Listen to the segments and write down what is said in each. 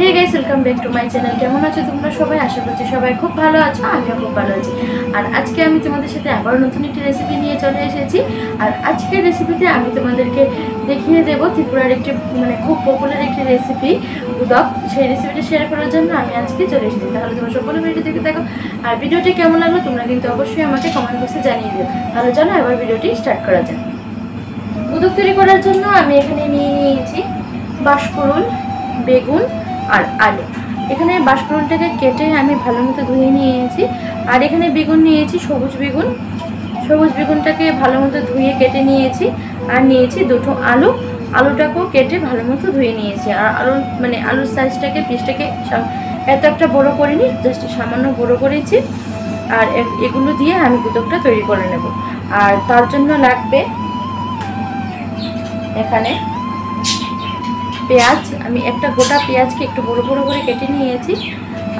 Hey guys welcome back to my channel কেমন আছো তোমরা সবাই? আশা করছি সবাই খুব ভালো আছো, আমিও খুব ভালো আছি। আর আজকে আমি তোমাদের সাথে আবার নতুন একটি রেসিপি নিয়ে চলে এসেছি। আর আজকের রেসিপিতে আমি তোমাদেরকে দেখিয়ে দেবো ত্রিপুরার একটি মানে খুব পপুলার একটি রেসিপি উদক। সেই রেসিপিটা শেয়ার করার জন্য আমি আজকে চলে এসেছি। তাহলে তোমরা সকলে ভিডিও দেখে দেখো আর ভিডিওটি কেমন লাগল তোমরা কিন্তু অবশ্যই আমাকে কমেন্ট বক্সে জানিয়ে দিও। তাহলে চলো এবার ভিডিওটি স্টার্ট করা যাক। উদক তৈরি করার জন্য আমি এখানে নিয়ে নিয়েছি বাঁশকুড়ুল, বেগুন আর আলু। এখানে বাঁশকুড়ুলটাকে কেটে আমি ভালো মতো ধুয়ে নিয়েছি। আর এখানে বেগুন নিয়েছি, সবুজ বেগুন। সবুজ বেগুনটাকে ভালো মতো ধুয়ে কেটে নিয়েছি। আর নিয়েছি দুটো আলু। আলুটাকেও কেটে ভালো মতো ধুয়ে নিয়েছি। আর আলুর মানে আলুর সাইজটাকে পিসটাকে এত একটা বড় করিনি জাস্ট সামান্য বড় করেছি। আর এগুলো দিয়ে আমি গুদকটা তৈরি করে নেব। আর তার জন্য লাগবে এখানে পেঁয়াজ, আমি একটা গোটা পেঁয়াজকে একটু বড় বড় করে কেটে নিয়েছি।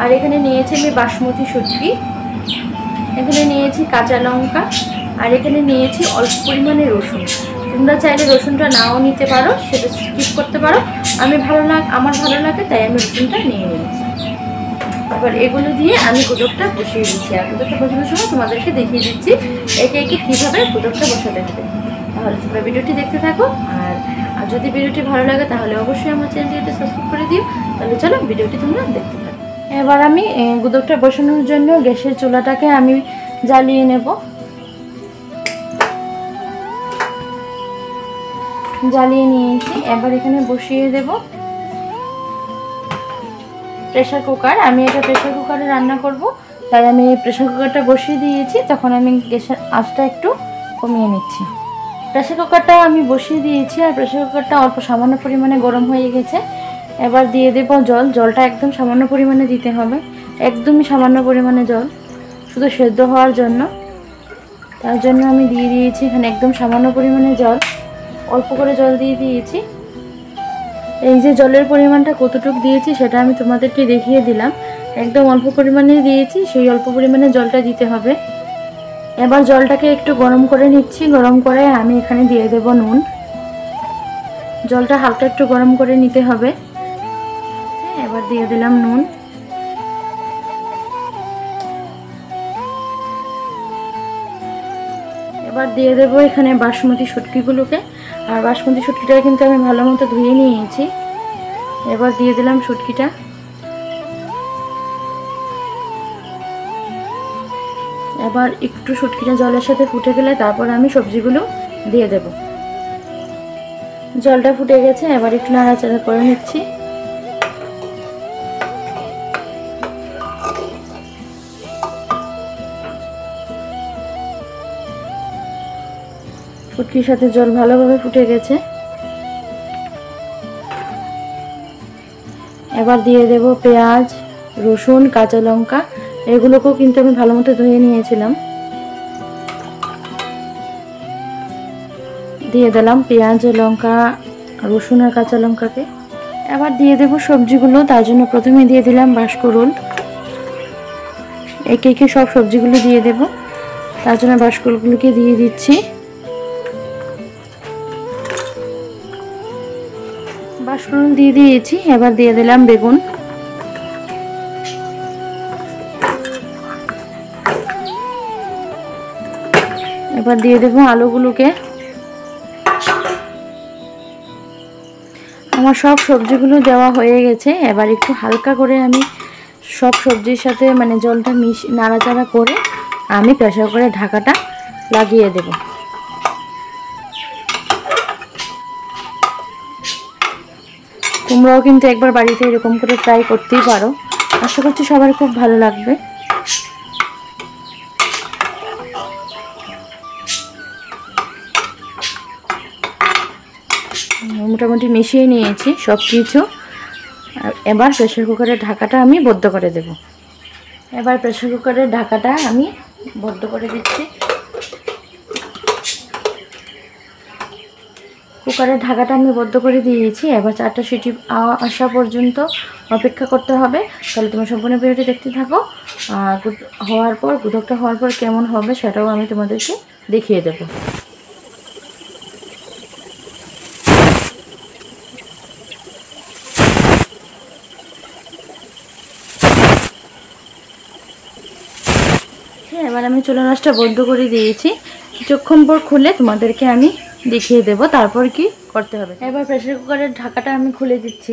আর এখানে নিয়েছি আমি বাসমতি সবজি এখানে নিয়েছি কাঁচা লঙ্কা, আর এখানে নিয়েছি অল্প পরিমাণে রসুন। তোমরা চাইলে রসুনটা নাও নিতে পারো, সেটা স্কিপ করতে পারো। আমি ভালো লাগ, আমার ভালো লাগে, তাই আমি রসুনটা নিয়ে নিয়েছি। এবার এগুলো দিয়ে আমি কুদকটা বসিয়ে দিচ্ছি। আর কুদকটা বসানোর সময় তোমাদেরকে দেখিয়ে দিচ্ছি, একে একে কীভাবে কুদকটা বসাতে হবে। তাহলে তোমরা ভিডিওটি দেখতে থাকো, আর যদি ভিডিওটি ভালো লাগে তাহলে অবশ্যই আমার চ্যানেলটি সাবস্ক্রাইব করে দিও। তাহলে চলো ভিডিওটি তোমরা দেখতে থাকো। এবার আমি গুদকটা বসানোর জন্য গ্যাসের চুলাটাকে আমি জ্বালিয়ে নেব। জ্বালিয়ে নিয়েছি। এবার এখানে বসিয়ে দেব প্রেশার কুকার আমি এটা প্রেশার কুকারে রান্না করব। তাই আমি প্রেশার কুকারটা বসিয়ে দিয়েছি। তখন আমি গ্যাসের আঁচটা একটু কমিয়ে নিচ্ছি। প্রেশার কুকারটা আমি বসিয়ে দিয়েছি আর প্রেসার কুকারটা অল্প সামান্য পরিমাণে গরম হয়ে গেছে। এবার দিয়ে দেবো জল। জলটা একদম সামান্য পরিমাণে দিতে হবে। একদমই সামান্য পরিমাণে জল। শুধু সেদ্ধ হওয়ার জন্য। তার জন্য আমি দিয়ে দিয়েছি এখানে একদম সামান্য পরিমাণে জল। অল্প করে জল দিয়ে দিয়েছি। এই যে জলের পরিমাণটা কতটুকু দিয়েছি সেটা আমি তোমাদেরকে দেখিয়ে দিলাম। একদম অল্প পরিমাণে দিয়েছি। সেই অল্প পরিমাণে জলটা দিতে হবে। এবার জলটাকে একটু গরম করে নিচ্ছি। গরম করে আমি এখানে দিয়ে দেব নুন। জলটা হালকা একটু গরম করে নিতে হবে। এবার দিয়ে দিলাম নুন। এবার দিয়ে দেবো এখানে বাসমতি শুটকিগুলোকে। আর বাসমতি শুটকিটা কিন্তু আমি ভালো মতো ধুয়ে নিয়েছি। এবার দিয়ে দিলাম শুটকিটা। এবার একটু শুটকিটা জলের সাথে ফুটে গেলে তারপর আমি সবজিগুলো দিয়ে দেব। জলটা ফুটে গেছে, এবার একটু নাড়াচাড়া করে নিচ্ছি। ফুটকির সাথে জল ভালোভাবে ফুটে গেছে। এবার দিয়ে দেব পেঁয়াজ, রসুন, কাঁচা লঙ্কা এগুলোকেও কিন্তু আমি ভালো মতো ধুয়ে নিয়েছিলাম। দিয়ে দিলাম পেঁয়াজ, লঙ্কা, রসুন আর কাঁচা লঙ্কাকে। এবার দিয়ে দেব সবজিগুলো, তার জন্য প্রথমে দিয়ে দিলাম বাঁশকুড়ুল একে একে সব সবজিগুলো দিয়ে দেব। তার জন্য বাঁশকুড়ুলগুলোকে দিয়ে দিচ্ছি। বাঁশকুড়ুল দিয়ে দিয়েছি, এবার দিয়ে দিলাম বেগুন। এবার দিয়ে দেবো আলুগুলোকে। আমার সব সবজিগুলো দেওয়া হয়ে গেছে। এবার একটু হালকা করে আমি সব সবজির সাথে মানে জলটা মিশ নাড়াচাড়া করে আমি প্রেশার করে ঢাকাটা লাগিয়ে দেব। তোমরাও কিন্তু একবার বাড়িতে এরকম করে ট্রাই করতেই পারো। আশা করছি সবার খুব ভালো লাগবে। মোটামুটি মিশিয়ে নিয়েছি সব কিছু এবার প্রেশার কুকারের ঢাকাটা আমি বদ্ধ করে দেব। এবার প্রেশার কুকারের ঢাকাটা আমি বদ্ধ করে দিচ্ছি। কুকারের ঢাকাটা আমি বদ্ধ করে দিয়েছি। এবার চারটা সিটি আসা পর্যন্ত অপেক্ষা করতে হবে। তাহলে তোমার সম্পূর্ণ ভিডিওটি দেখতে থাকো। হওয়ার পর, গুদকটা হওয়ার পর কেমন হবে সেটাও আমি তোমাদেরকে দেখিয়ে দেবো। এবার আমি চুলা রাসটা বন্ধ করে দিয়েছি। কিছুক্ষণ পর খুলে তোমাদেরকে আমি দেখিয়ে দেব, তারপর কি করতে হবে। এবার প্রেসার কুকারের ঢাকাটা আমি খুলে দিচ্ছি।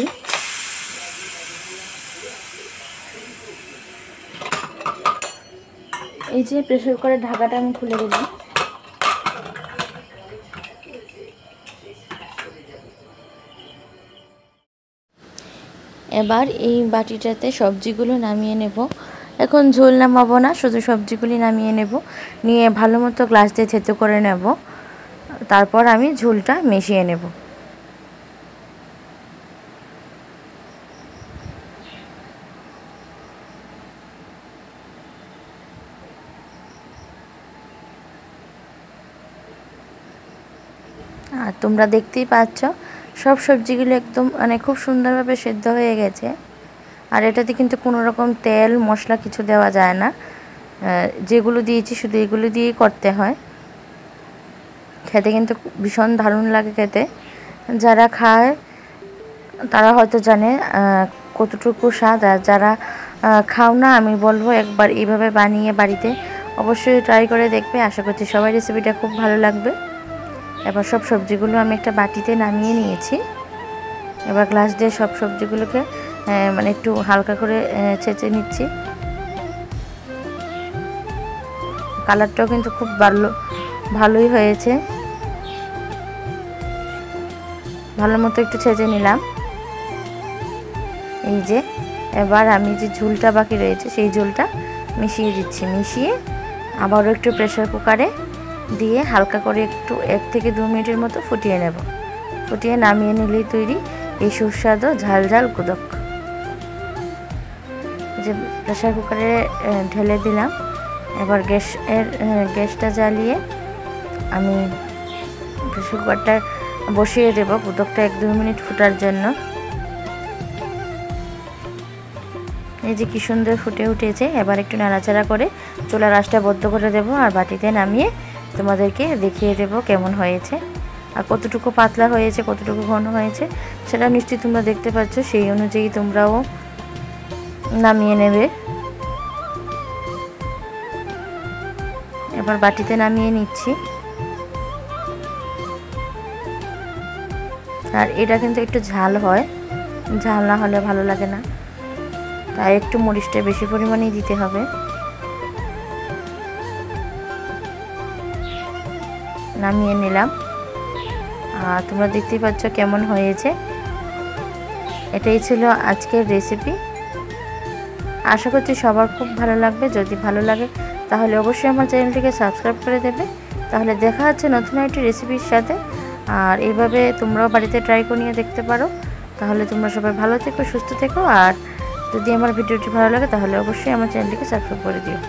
এই যে প্রেসার কুকারের ঢাকাটা আমি খুলে দিলাম। এবার এই বাটিটাতে সবজিগুলো নামিয়ে নেব। এখন ঝোল নামাবো না, শুধু সবজিগুলি নামিয়ে নেব। নিয়ে ভালো মতো গ্লাস দিয়ে থেতো করে নেব। তারপর আমি ঝোলটা মিশিয়ে নেব। আর তোমরা দেখতেই পাচ্ছ, সব সবজিগুলো একদম মানে খুব সুন্দরভাবে সেদ্ধ হয়ে গেছে। আর এটাতে কিন্তু কোনো রকম তেল, মশলা কিছু দেওয়া যায় না। যেগুলো দিয়েছি শুধু এগুলো দিয়েই করতে হয়। খেতে কিন্তু ভীষণ দারুণ লাগে খেতে। যারা খায়, তারা হয়তো জানে কতটুকু স্বাদ। আর যারা খাও না, আমি বলব একবার এইভাবে বানিয়ে বাড়িতে অবশ্যই ট্রাই করে দেখবে। আশা করছি সবাই রেসিপিটা খুব ভালো লাগবে। এবার সব সবজিগুলো আমি একটা বাটিতে নামিয়ে নিয়েছি। এবার গ্লাস দিয়ে সব সবজিগুলোকে মানে একটু হালকা করে ছেঁচে নিচ্ছি। কালারটাও কিন্তু খুব ভালো, ভালোই হয়েছে। ভালো মতো একটু ছেঁচে নিলাম। এই যে, এবার আমি যে ঝুলটা বাকি রয়েছে, সেই ঝুলটা মিশিয়ে দিচ্ছি। মিশিয়ে আবারও একটু প্রেশার কুকারে দিয়ে হালকা করে একটু এক থেকে দু মিনিটের মতো ফুটিয়ে নেব। ফুটিয়ে নামিয়ে নিলেই তৈরি এই সুস্বাদু ঝাল ঝাল কুদক যে প্রেশার কুকারে ঢেলে দিলাম। এবার গ্যাস, এর গ্যাসটা জ্বালিয়ে আমি প্রেশার কুকারটা বসিয়ে দেবো কুদকটা এক দু মিনিট ফুটার জন্য। এই যে কি সুন্দর ফুটে উঠেছে। এবার একটু নাড়াচাড়া করে চুলা রাসটা বদ্ধ করে দেব আর বাটিতে নামিয়ে তোমাদেরকে দেখিয়ে দেব কেমন হয়েছে আর কতটুকু পাতলা হয়েছে, কতটুকু ঘন হয়েছে, সেটা নিশ্চয়ই তোমরা দেখতে পাচ্ছ। সেই অনুযায়ী তোমরাও নামিয়ে নেবে। এবার বাটিতে নামিয়ে নিচ্ছি। আর এটা কিন্তু একটু ঝাল হয়। ঝাল না হলে ভালো লাগে না। তাই একটু মরিচটা বেশি পরিমাণেই দিতে হবে। নামিয়ে নিলাম। আর তোমরা দেখতেই পাচ্ছ কেমন হয়েছে। এটাই ছিল আজকের রেসিপি আশা করছি সবার খুব ভালো লাগবে। যদি ভালো লাগে, তাহলে অবশ্যই আমার চ্যানেলটিকে সাবস্ক্রাইব করে দেবে। তাহলে দেখা হচ্ছে নতুন একটি রেসিপির সাথে। আর এইভাবে তোমরাও বাড়িতে ট্রাই করিয়ে দেখতে পারো। তাহলে তোমরা সবাই ভালো থেকো, সুস্থ থেকো। আর যদি আমার ভিডিওটি ভালো লাগে, তাহলে অবশ্যই আমার চ্যানেলটিকে সাবস্ক্রাইব করে দিও।